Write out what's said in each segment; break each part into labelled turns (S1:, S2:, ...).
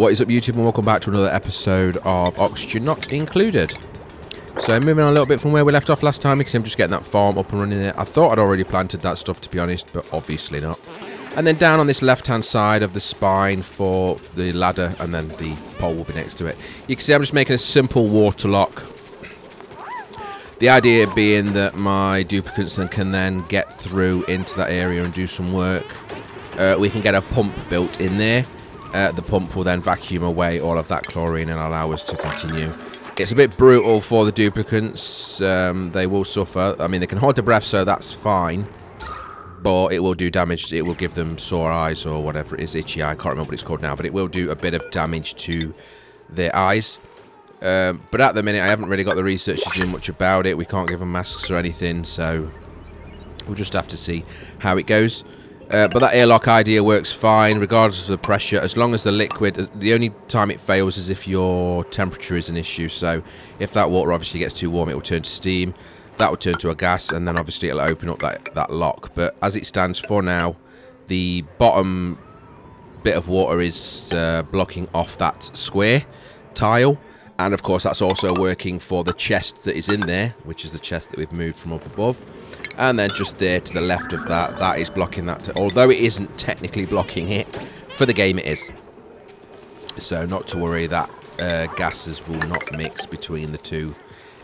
S1: What is up YouTube and welcome back to another episode of Oxygen Not Included. So moving on a little bit from where we left off last time because I'm just getting that farm up and running there. I thought I'd already planted that stuff to be honest, but obviously not. And then down on this left hand side of the spine for the ladder and then the pole will be next to it. You can see I'm just making a simple water lock. The idea being that my duplicates then can then get through into that area and do some work. Uh, we can get a pump built in there uh, the pump will then vacuum away all of that chlorine and allow us to continue. It's a bit brutal for the duplicants. Um, they will suffer. I mean, they can hold their breath, so that's fine. But it will do damage. It will give them sore eyes or whatever it is. Itchy eye. I can't remember what it's called now. But it will do a bit of damage to their eyes. Um, but at the minute, I haven't really got the research to do much about it. We can't give them masks or anything. So we'll just have to see how it goes. Uh, but that airlock idea works fine regardless of the pressure as long as the liquid the only time it fails is if your temperature is an issue. So if that water obviously gets too warm it will turn to steam. That will turn to a gas and then obviously it'll open up that, that lock. But as it stands for now the bottom bit of water is uh, blocking off that square tile. And of course that's also working for the chest that is in there which is the chest that we've moved from up above and then just there to the left of that, that is blocking that. Although it isn't technically blocking it, for the game it is. So not to worry, that uh, gases will not mix between the two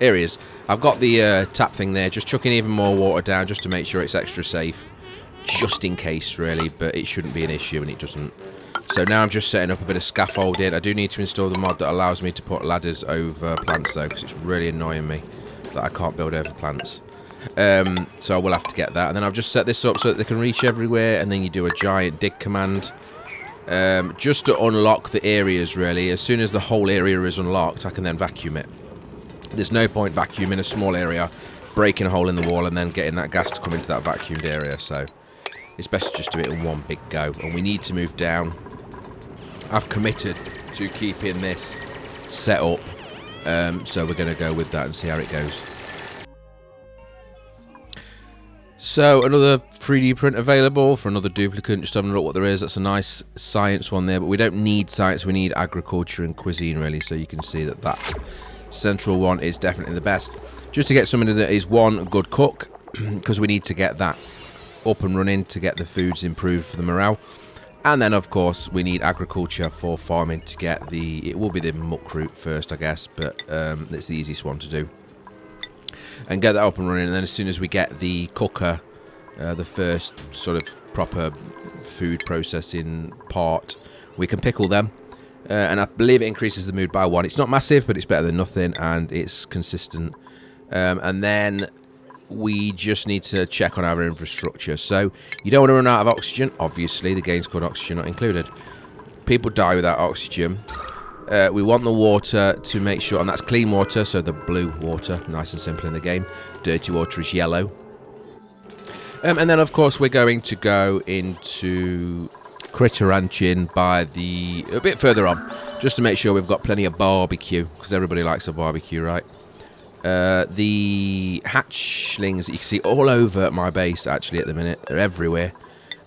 S1: areas. I've got the uh, tap thing there, just chucking even more water down just to make sure it's extra safe. Just in case, really, but it shouldn't be an issue and it doesn't. So now I'm just setting up a bit of scaffolding. I do need to install the mod that allows me to put ladders over plants though, because it's really annoying me that I can't build over plants. Um, so I will have to get that. And then I've just set this up so that they can reach everywhere. And then you do a giant dig command. Um, just to unlock the areas, really. As soon as the whole area is unlocked, I can then vacuum it. There's no point vacuuming a small area, breaking a hole in the wall, and then getting that gas to come into that vacuumed area. So it's best to just do it in one big go. And we need to move down. I've committed to keeping this set up. Um, so we're going to go with that and see how it goes. So another 3D print available for another duplicate. Just having a look what there is. That's a nice science one there, but we don't need science. We need agriculture and cuisine really. So you can see that that central one is definitely the best. Just to get somebody that is one good cook, because we need to get that up and running to get the foods improved for the morale. And then, of course, we need agriculture for farming to get the... It will be the muck root first, I guess, but um, it's the easiest one to do and get that up and running. And then as soon as we get the cooker, uh, the first sort of proper food processing part, we can pickle them. Uh, and I believe it increases the mood by one. It's not massive, but it's better than nothing, and it's consistent. Um, and then we just need to check on our infrastructure. So you don't want to run out of oxygen. Obviously, the game's called Oxygen Not Included. People die without oxygen. Uh, we want the water to make sure, and that's clean water, so the blue water, nice and simple in the game. Dirty water is yellow. Um, and then, of course, we're going to go into critter ranching by the a bit further on, just to make sure we've got plenty of barbecue, because everybody likes a barbecue, right? Uh, the hatchlings that you can see all over my base, actually, at the minute, they're everywhere.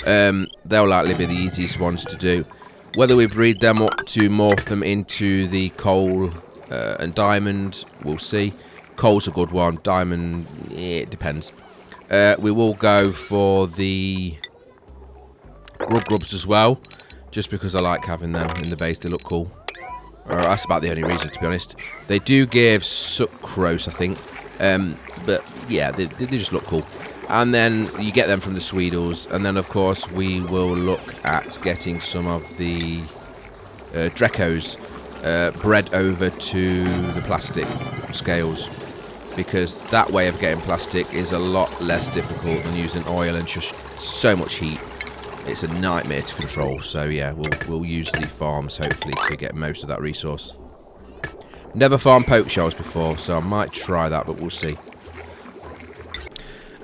S1: Um, they'll likely be the easiest ones to do. Whether we breed them up to morph them into the coal uh, and diamond, we'll see. Coal's a good one. Diamond, yeah, it depends. Uh, we will go for the grub grubs as well, just because I like having them in the base. They look cool. Uh, that's about the only reason, to be honest. They do give sucrose, I think. Um, but yeah, they, they just look cool and then you get them from the Sweetles. And then of course we will look at getting some of the uh, Dreckos uh, bred over to the plastic scales. Because that way of getting plastic is a lot less difficult than using oil and just so much heat. It's a nightmare to control. So yeah we'll, we'll use the farms hopefully to get most of that resource. Never farmed Pokeshells before so I might try that but we'll see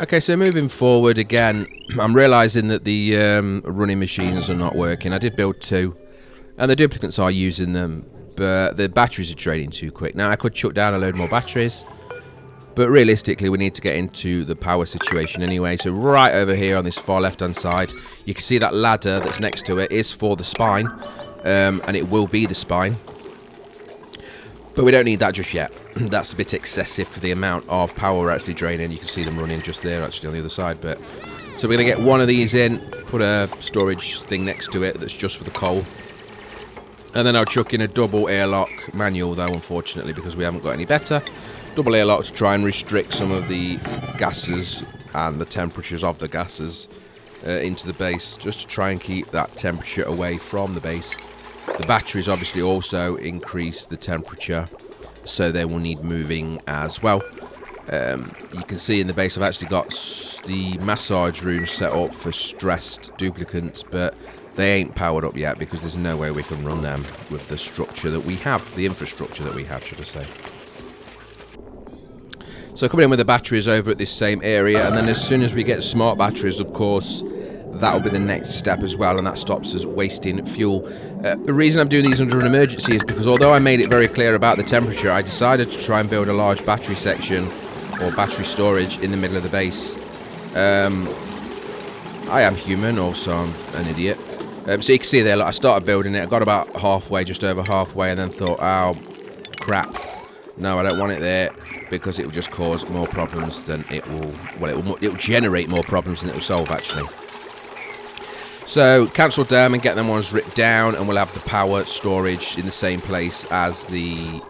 S1: Okay, so moving forward again, I'm realising that the um, running machines are not working. I did build two, and the duplicates are using them, but the batteries are draining too quick. Now, I could chuck down a load more batteries, but realistically, we need to get into the power situation anyway. So right over here on this far left-hand side, you can see that ladder that's next to it is for the spine. um, and it will be the spine. But we don't need that just yet. That's a bit excessive for the amount of power we're actually draining. You can see them running just there, actually, on the other side. But So we're going to get one of these in, put a storage thing next to it that's just for the coal. And then I'll chuck in a double airlock manual, though, unfortunately, because we haven't got any better. Double airlock to try and restrict some of the gases and the temperatures of the gases uh, into the base, just to try and keep that temperature away from the base. The batteries obviously also increase the temperature, so they will need moving as well. Um, you can see in the base I've actually got the massage room set up for stressed duplicants, but they ain't powered up yet because there's no way we can run them with the structure that we have, the infrastructure that we have, should I say. So coming in with the batteries over at this same area, and then as soon as we get smart batteries, of course, that'll be the next step as well, and that stops us wasting fuel. Uh, the reason I'm doing these under an emergency is because although I made it very clear about the temperature, I decided to try and build a large battery section or battery storage in the middle of the base. Um, I am human, also I'm an idiot. Um, so you can see there, like, I started building it, I got about halfway, just over halfway, and then thought, oh, crap. No, I don't want it there because it will just cause more problems than it will. Well, it will, it will generate more problems than it will solve, actually. So cancel them and get them ones ripped down, and we'll have the power storage in the same place as the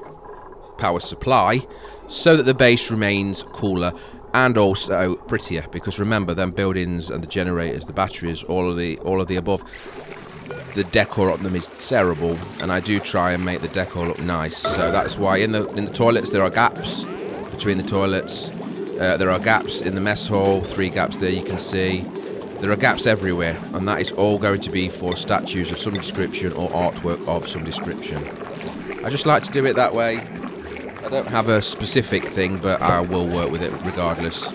S1: power supply, so that the base remains cooler and also prettier. Because remember, them buildings and the generators, the batteries, all of the all of the above, the decor on them is terrible, and I do try and make the decor look nice. So that's why in the in the toilets there are gaps between the toilets. Uh, there are gaps in the mess hall, three gaps there you can see. There are gaps everywhere, and that is all going to be for statues of some description or artwork of some description. I just like to do it that way. I don't have a specific thing, but I will work with it regardless.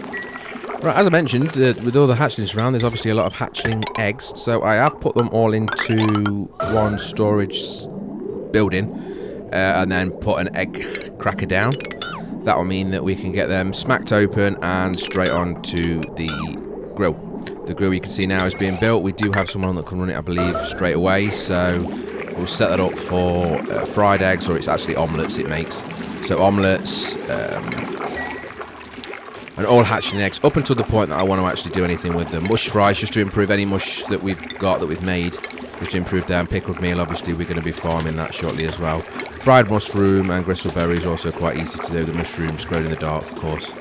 S1: Right, as I mentioned, uh, with all the hatchlings around, there's obviously a lot of hatchling eggs, so I have put them all into one storage building, uh, and then put an egg cracker down. That will mean that we can get them smacked open and straight on to the grill. The grill you can see now is being built. We do have someone that can run it, I believe, straight away, so we'll set that up for uh, fried eggs, or it's actually omelettes it makes. So omelettes, um, and all hatching eggs up until the point that I want to actually do anything with them. Mush fries just to improve any mush that we've got that we've made, just to improve them. Pickled meal, obviously, we're going to be farming that shortly as well. Fried mushroom and gristleberries also quite easy to do. The mushrooms grown in the dark, of course.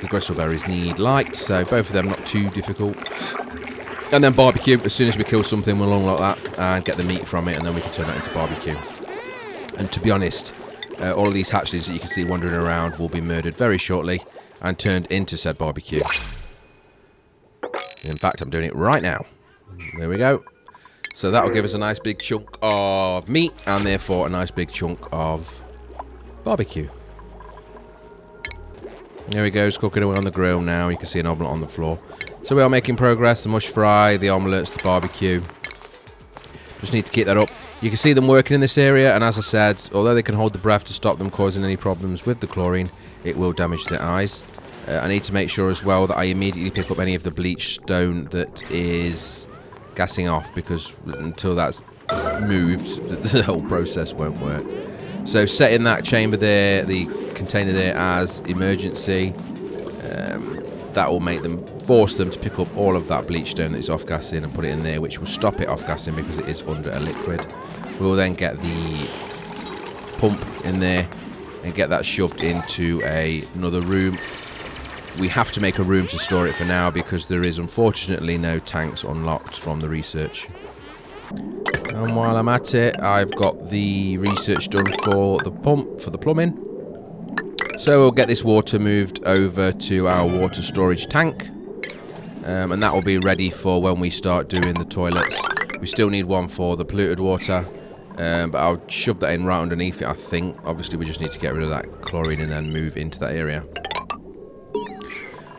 S1: The gristleberries need light, so both of them not too difficult. And then barbecue, as soon as we kill something we'll along like that and get the meat from it, and then we can turn that into barbecue. And to be honest, uh, all of these hatchlings that you can see wandering around will be murdered very shortly and turned into said barbecue. In fact, I'm doing it right now. There we go. So that will give us a nice big chunk of meat and therefore a nice big chunk of barbecue. There we go, it's cooking away on the grill now. You can see an omelette on the floor. So we are making progress. The mush fry, the omelettes, the barbecue. Just need to keep that up. You can see them working in this area, and as I said, although they can hold the breath to stop them causing any problems with the chlorine, it will damage their eyes. Uh, I need to make sure as well that I immediately pick up any of the bleach stone that is gassing off, because until that's moved, the whole process won't work. So setting that chamber there, the container there as emergency, um, that will make them force them to pick up all of that bleach stone that's off gassing and put it in there, which will stop it off gassing because it is under a liquid. We will then get the pump in there and get that shoved into a, another room. We have to make a room to store it for now because there is unfortunately no tanks unlocked from the research. And while I'm at it, I've got the research done for the pump, for the plumbing. So we'll get this water moved over to our water storage tank. Um, and that will be ready for when we start doing the toilets. We still need one for the polluted water. Um, but I'll shove that in right underneath it, I think. Obviously, we just need to get rid of that chlorine and then move into that area.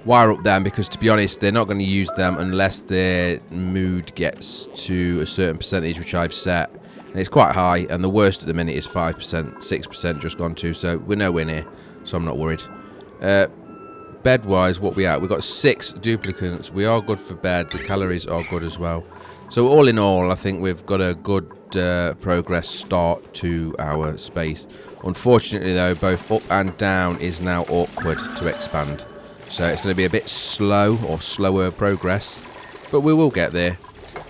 S1: Wire up them, because to be honest, they're not going to use them unless their mood gets to a certain percentage, which I've set. And it's quite high, and the worst at the minute is 5%, 6% just gone to, so we're nowhere near, so I'm not worried. Uh, Bed-wise, what we at? We've got six duplicants. We are good for bed. The calories are good as well. So all in all, I think we've got a good uh, progress start to our space. Unfortunately though, both up and down is now awkward to expand. So it's going to be a bit slow or slower progress, but we will get there.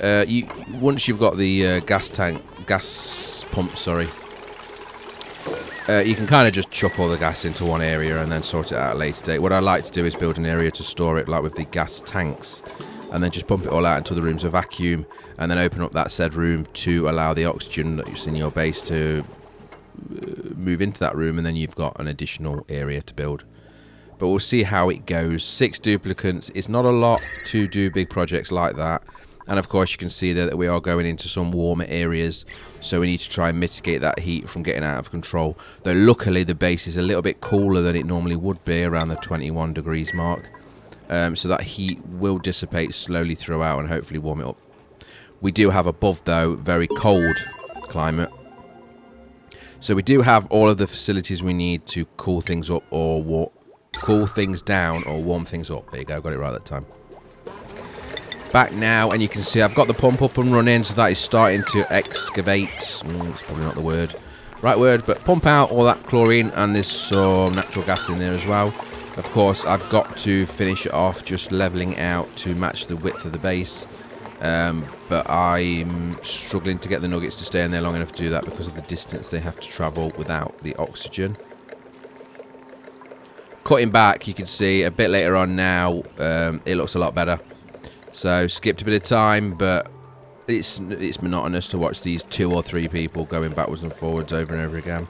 S1: Uh, you Once you've got the uh, gas tank, gas pump, sorry, uh, you can kind of just chuck all the gas into one area and then sort it out at a later date. What I like to do is build an area to store it, like with the gas tanks and then just pump it all out until the room's a vacuum and then open up that said room to allow the oxygen that's in your base to uh, move into that room and then you've got an additional area to build but we'll see how it goes six duplicants it's not a lot to do big projects like that and of course you can see there that we are going into some warmer areas so we need to try and mitigate that heat from getting out of control though luckily the base is a little bit cooler than it normally would be around the 21 degrees mark um, so that heat will dissipate slowly throughout and hopefully warm it up. We do have above, though, very cold climate. So we do have all of the facilities we need to cool things up or cool things down or warm things up. There you go, got it right that time. Back now, and you can see I've got the pump up and running, so that is starting to excavate. Mm, it's probably not the word, right word, but pump out all that chlorine, and there's some natural gas in there as well. Of course, I've got to finish it off just leveling out to match the width of the base. Um, but I'm struggling to get the nuggets to stay in there long enough to do that because of the distance they have to travel without the oxygen. Cutting back, you can see a bit later on now, um, it looks a lot better. So skipped a bit of time, but it's it's monotonous to watch these two or three people going backwards and forwards over and over again.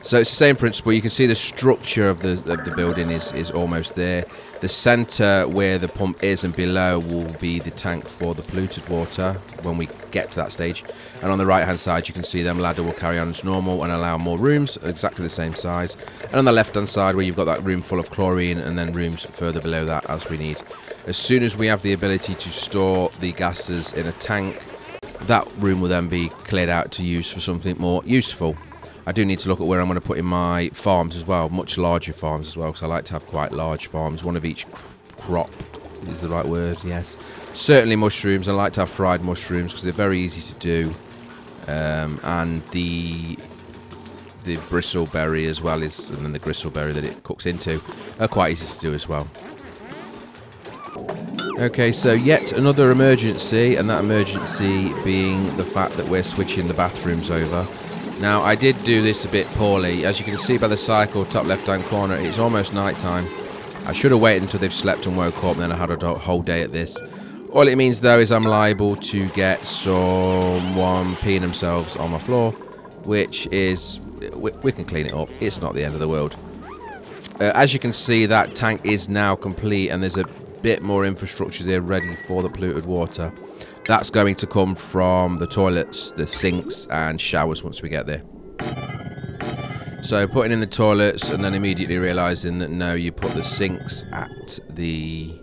S1: So it's the same principle. You can see the structure of the of the building is is almost there. The centre where the pump is and below will be the tank for the polluted water when we get to that stage. And on the right hand side you can see them ladder will carry on as normal and allow more rooms, exactly the same size. And on the left hand side where you've got that room full of chlorine and then rooms further below that as we need. As soon as we have the ability to store the gases in a tank, that room will then be cleared out to use for something more useful. I do need to look at where I'm going to put in my farms as well, much larger farms as well, because I like to have quite large farms, one of each crop is the right word, yes. Certainly mushrooms, I like to have fried mushrooms because they're very easy to do. Um, and the the bristleberry as well is, and then the gristleberry that it cooks into, are quite easy to do as well. Okay, so yet another emergency, and that emergency being the fact that we're switching the bathrooms over. Now, I did do this a bit poorly. As you can see by the cycle, top left-hand corner, it's almost night time. I should have waited until they've slept and woke up, and then I had a whole day at this. All it means, though, is I'm liable to get someone peeing themselves on my floor, which is... We, we can clean it up. It's not the end of the world. Uh, as you can see, that tank is now complete, and there's a bit more infrastructure there ready for the polluted water. That's going to come from the toilets, the sinks and showers once we get there. So putting in the toilets and then immediately realising that no, you put the sinks at the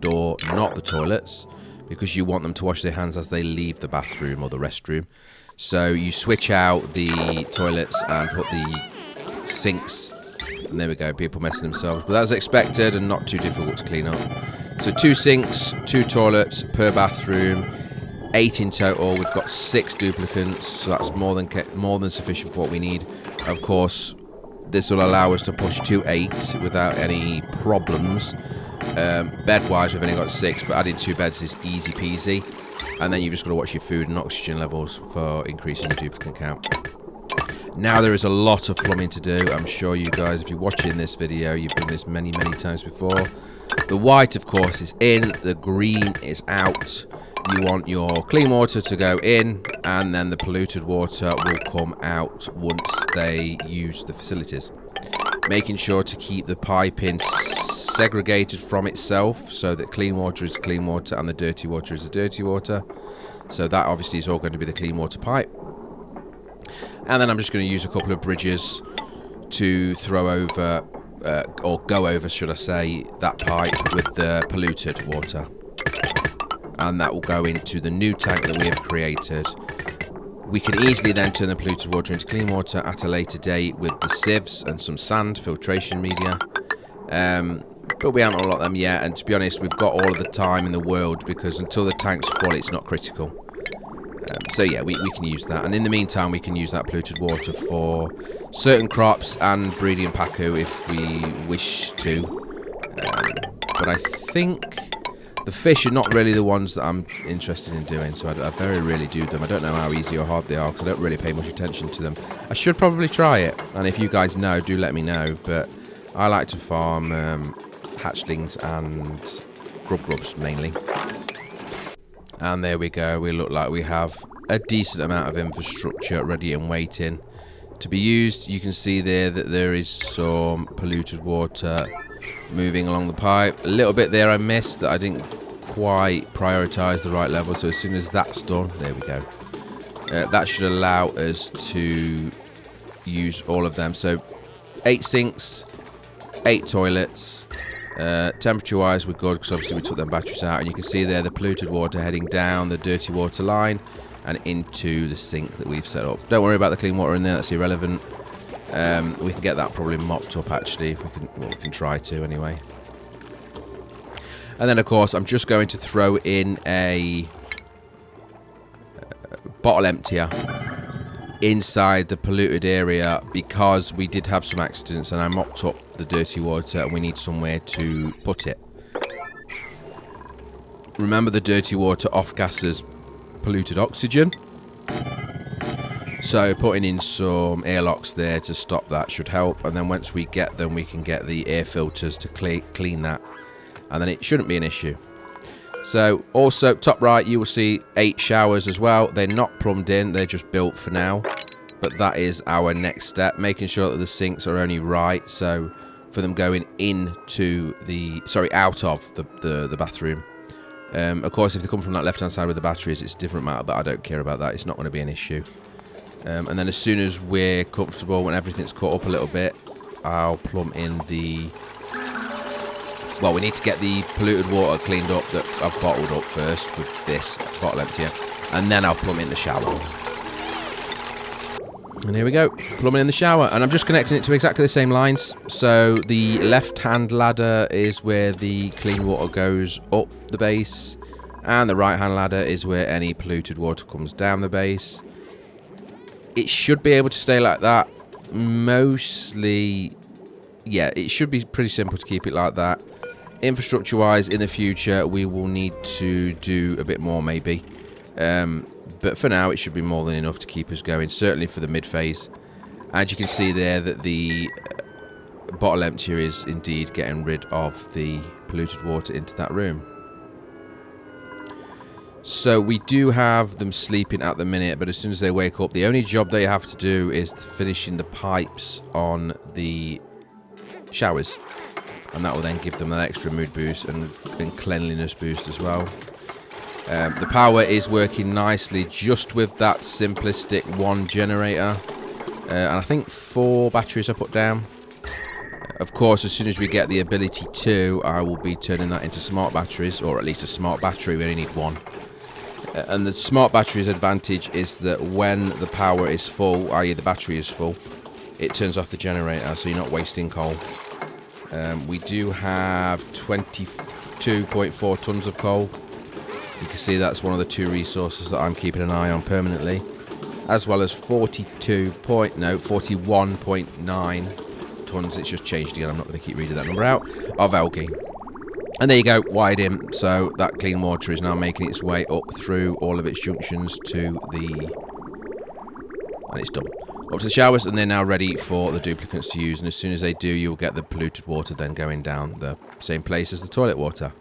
S1: door, not the toilets, because you want them to wash their hands as they leave the bathroom or the restroom. So you switch out the toilets and put the sinks, and there we go, people messing themselves. But that's expected and not too difficult to clean up. So two sinks, two toilets per bathroom, eight in total. We've got six duplicants, so that's more than more than sufficient for what we need. Of course, this will allow us to push to eight without any problems. Um, Bed-wise, we've only got six, but adding two beds is easy peasy. And then you've just got to watch your food and oxygen levels for increasing your duplicant count. Now there is a lot of plumbing to do. I'm sure you guys, if you're watching this video, you've done this many, many times before. The white, of course, is in. The green is out you want your clean water to go in and then the polluted water will come out once they use the facilities. Making sure to keep the piping segregated from itself so that clean water is clean water and the dirty water is the dirty water. So that obviously is all going to be the clean water pipe. And then I'm just going to use a couple of bridges to throw over, uh, or go over should I say, that pipe with the polluted water and that will go into the new tank that we have created. We can easily then turn the polluted water into clean water at a later date with the sieves and some sand filtration media. Um, but we haven't unlocked them yet, and to be honest, we've got all of the time in the world because until the tank's full, it's not critical. Um, so yeah, we, we can use that. And in the meantime, we can use that polluted water for certain crops and breeding Pacu if we wish to. Um, but I think the fish are not really the ones that I'm interested in doing, so I, I very rarely do them. I don't know how easy or hard they are because I don't really pay much attention to them. I should probably try it, and if you guys know, do let me know. But I like to farm um, hatchlings and grub grubs mainly. And there we go. We look like we have a decent amount of infrastructure ready and waiting to be used. You can see there that there is some polluted water moving along the pipe. A little bit there I missed that I didn't quite prioritize the right level. So as soon as that's done, there we go. Uh, that should allow us to use all of them. So eight sinks, eight toilets, uh, temperature wise we're good because obviously we took them batteries out and you can see there the polluted water heading down the dirty water line and into the sink that we've set up. Don't worry about the clean water in there, that's irrelevant. Um, we can get that probably mopped up actually if we can, well, we can try to anyway. And then of course I'm just going to throw in a uh, bottle emptier inside the polluted area because we did have some accidents and I mopped up the dirty water and we need somewhere to put it. Remember the dirty water off gases polluted oxygen. So putting in some airlocks there to stop that should help and then once we get them we can get the air filters to clean that and then it shouldn't be an issue. So also top right you will see eight showers as well. They're not plumbed in, they're just built for now. But that is our next step, making sure that the sinks are only right. So for them going into the, sorry, out of the, the, the bathroom. Um, of course, if they come from that left-hand side with the batteries, it's a different matter, but I don't care about that. It's not going to be an issue. Um, and then as soon as we're comfortable, when everything's caught up a little bit, I'll plumb in the well, we need to get the polluted water cleaned up that I've bottled up first with this bottle emptier. And then I'll plumb in the shower. And here we go, plumbing in the shower. And I'm just connecting it to exactly the same lines. So the left-hand ladder is where the clean water goes up the base. And the right-hand ladder is where any polluted water comes down the base. It should be able to stay like that. Mostly, yeah, it should be pretty simple to keep it like that. Infrastructure wise in the future we will need to do a bit more maybe. Um, but for now it should be more than enough to keep us going certainly for the mid phase as you can see there that the uh, bottle emptier is indeed getting rid of the polluted water into that room so we do have them sleeping at the minute but as soon as they wake up the only job they have to do is finishing the pipes on the showers and that will then give them an extra mood boost and, and cleanliness boost as well. Um, the power is working nicely just with that simplistic one generator. Uh, and I think four batteries I put down. Of course, as soon as we get the ability to, I will be turning that into smart batteries, or at least a smart battery. We only need one. Uh, and the smart battery's advantage is that when the power is full, i.e. the battery is full, it turns off the generator, so you're not wasting coal. Um, we do have 22.4 tons of coal. You can see that's one of the two resources that I'm keeping an eye on permanently. As well as 42 point, no, 41.9 tons. It's just changed again. I'm not going to keep reading that number out. Of algae. And there you go, wide in. So that clean water is now making its way up through all of its junctions to the... And it's done. Up to the showers and they're now ready for the duplicates to use. And as soon as they do you'll get the polluted water then going down the same place as the toilet water.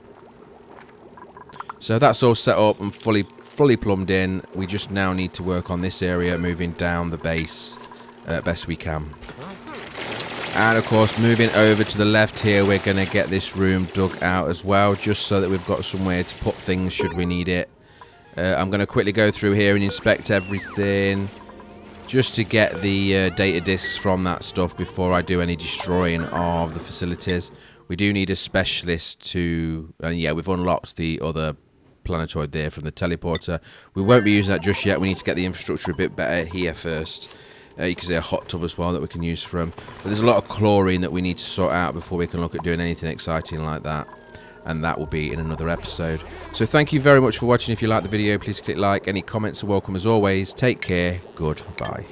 S1: So that's all set up and fully fully plumbed in. We just now need to work on this area moving down the base uh, best we can and of course moving over to the left here we're going to get this room dug out as well just so that we've got somewhere to put things should we need it uh, I'm going to quickly go through here and inspect everything just to get the uh, data disks from that stuff before I do any destroying of the facilities. We do need a specialist to, and yeah, we've unlocked the other planetoid there from the teleporter. We won't be using that just yet. We need to get the infrastructure a bit better here first. Uh, you can see a hot tub as well that we can use from. Um, but there's a lot of chlorine that we need to sort out before we can look at doing anything exciting like that. And that will be in another episode. So thank you very much for watching. If you liked the video, please click like. Any comments are welcome as always. Take care. Goodbye.